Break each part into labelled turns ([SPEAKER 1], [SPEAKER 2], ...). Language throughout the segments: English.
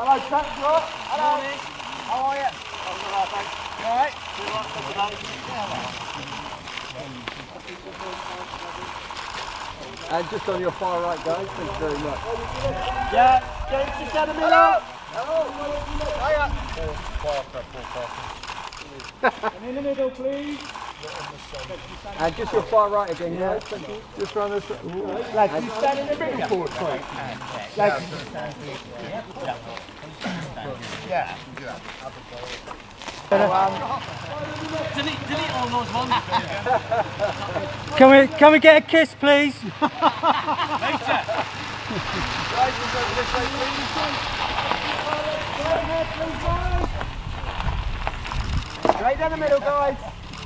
[SPEAKER 1] Hello, Jack. You all right? Hello. How are you? I'm all right, thanks. You all right? You all right?
[SPEAKER 2] And just on your far right, guys. Thank you very much.
[SPEAKER 1] Yeah. James, just down the middle. Hello. And in the middle, please.
[SPEAKER 2] And just your far right again, yeah. Thank you. Just round this.
[SPEAKER 1] Like you stand in the middle for it, please. Lads,
[SPEAKER 3] Can we can we get a kiss, please?
[SPEAKER 1] Straight down the middle, guys.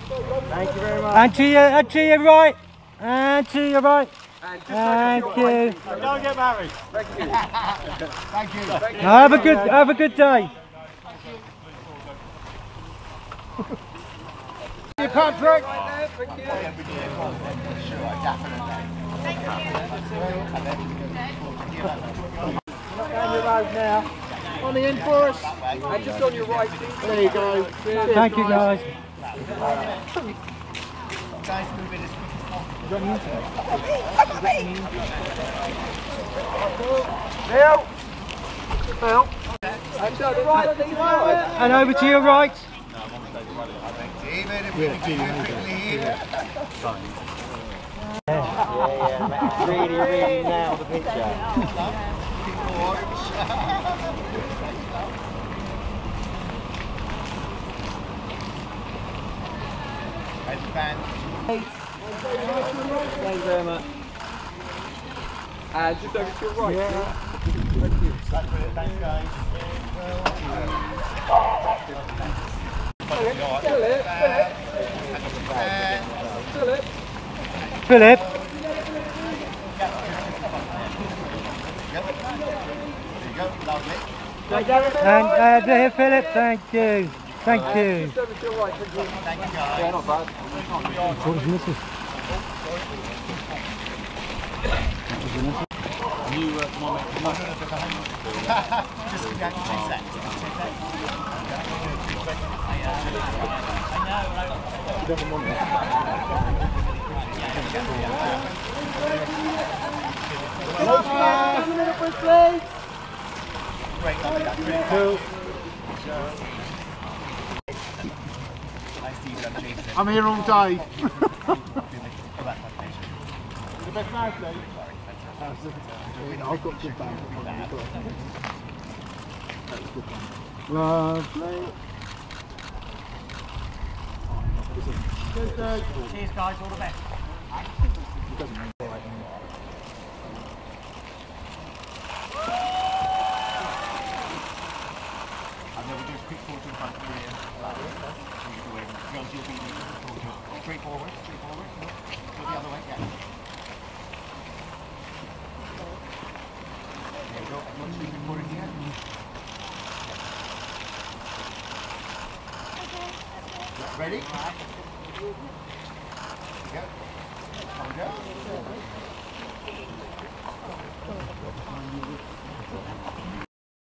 [SPEAKER 1] Thank you very much.
[SPEAKER 3] And to your and uh, to your right. And to your right. Thank you.
[SPEAKER 1] Go and get married. Thank you. Thank you. Thank you.
[SPEAKER 3] Have a good have a good day.
[SPEAKER 1] You Patrick. Down your road now. On the end for us.
[SPEAKER 2] And just on your right, please.
[SPEAKER 1] There you go. Cheers,
[SPEAKER 3] Thank you guys.
[SPEAKER 1] Neil. Phil. And to the right, I think it's right.
[SPEAKER 3] And over to your right.
[SPEAKER 1] Really, really nailed the picture.
[SPEAKER 2] Thank you very much. And just over to your right, please.
[SPEAKER 3] Philip. And uh, there, Philip. Thank you. Thank you.
[SPEAKER 2] Just thank you. Yeah, not bad.
[SPEAKER 1] Down the middle, please.
[SPEAKER 4] I'm here all day. Lovely.
[SPEAKER 1] Cheers, guys. All the best.
[SPEAKER 5] And then we'll do a quick photo in front you. John, you'll be straight forward, straight forward. No, go the other way, yeah. There you go. Everyone sleeping forward here. Ready? Here we go.